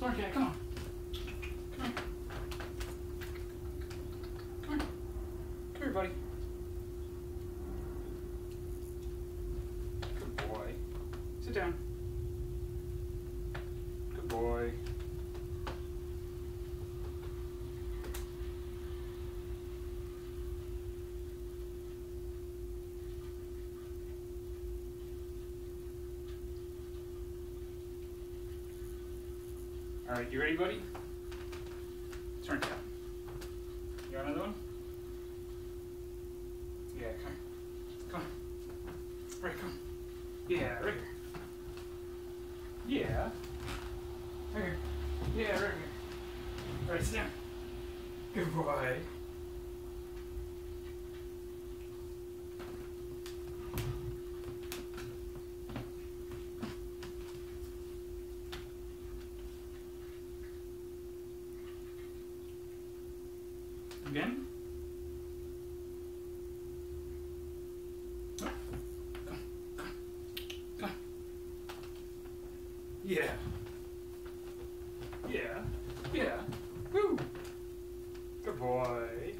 Come on. Come on. Come on. Come here, buddy. Good boy. Sit down. Good boy. All right, you ready, buddy? Turn it down. You want another one? Yeah, come. Come on. Right, come. Yeah, right here. Yeah. Right here. Yeah, right here. All right, sit down. Good boy. Again? Yeah. Yeah. Yeah. Woo. Good boy.